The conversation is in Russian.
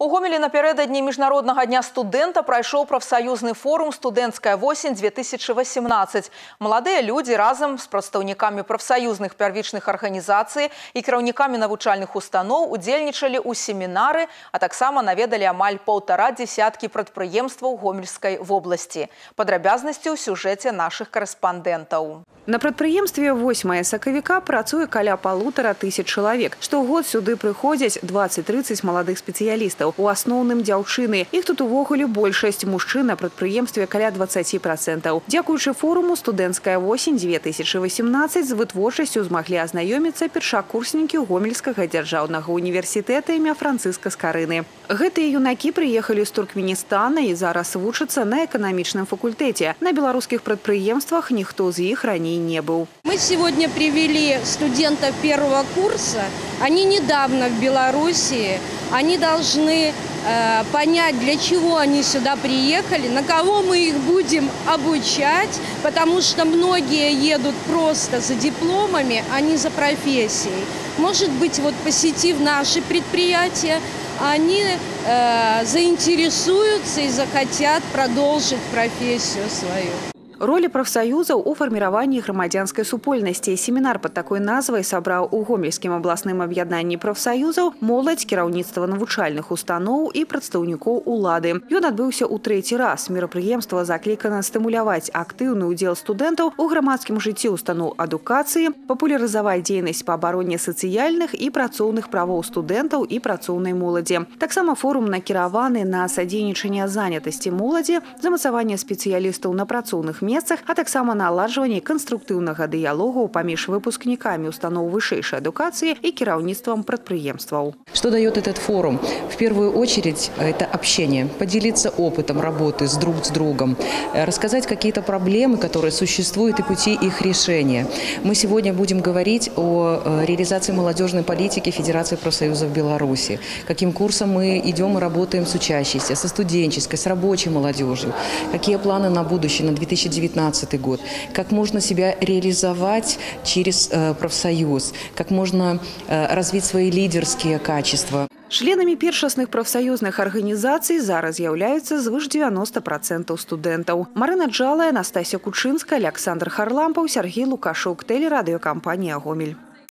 У Гомелі напярэдадні міжнароднага дня студэнта прайшоў прафсаюзны форум студэнцкая восень 2018. Маладыя людзі разам з прадстаўнікамі прафсаюзных первичных арганізацый і кіраўнікамі навучальных устаноў удзельнічалі ў семінары, а таксама наведалі амаль паўтара дзесяткі прадпрыемстваў гомельскай вобласці. Падрабязнасці ў сюжэце нашых карэспандэнтаў. На прадпрыемстве 8 сакавіка працуе каля полутора тысяч чалавек. Штогод сюды прыходзяць 20-30 маладых спецыялістаў у асноўным дзяўчыны. Іх тут увогуле большасць мужчын на прадпрыемстве каля 20%. Дзякуючы форуму студэнцкая восень 2018 з вытворчасцю змаглі азнаёміцца першакурснікі гомельскага дзяржаўнага універсітэта імя францыска скарыны. Гэтыя юнакі прыехалі з Туркменістана і зараз вучацца на эканамічным факультэце. На беларускіх прадпрыемствах ніхто з іх раней не был. Мы сегодня привели студентов первого курса. Они недавно в Белоруссии. Они должны э, понять, для чего они сюда приехали, на кого мы их будем обучать, потому что многие едут просто за дипломами, а не за профессией. Может быть, вот посетив наши предприятия, они э, заинтересуются и захотят продолжить профессию свою Роли профсоюзаў у фарміраванні грамадзянскай супольнасці. Семінар под такой назвай сабраў у гомельскім абласным аб'яднанні прафсаюзаў моладзь кіраўніцтва навучальных устаноў і прадстаўнікоў улады. Ён адбыўся ў трэці раз. Мерапрыемства заклікана стымуляваць актыўны ўдзел студэнтаў у грамадскім жыцці устаноў адукацыі, папулярызаваць дзейнасць па абароне сацыяльных і працоўных правоў студэнтаў і працоўнай моладзі. Таксама форум накіраваны на садзейнічанне занятасці моладзі, замацаванне спецыялістаў на працоўных месцах месцах, а таксама наладжванне канструктыўнага дыялогу паміж выпускниками установ высшей адукацыі и кіраўніцтвам прадпрыемстваў. Что дает этот форум? В первую очередь это общение, поделиться опытом работы с друг с другом, э, рассказать какие-то проблемы, которые существуют и пути их решения. Мы сегодня будем говорить о э, реализации молодежной политики Федерации профсоюзов Беларуси, каким курсом мы идем и работаем с учащейся, со студенческой, с рабочей молодежью, какие планы на будущее, на 2019 2019 год, как можно себя реализовать через э, профсоюз, как можно э, развить свои лидерские качества. Членамі першасных прафсаюзных арганізацый зараз з'яўляюцца звыш 90% студэнтаў. Марына Джалая, Настасія Кучынская, Александр Харлампаў, Сергей Лукашук, тэлерадыёкампанія Гомель.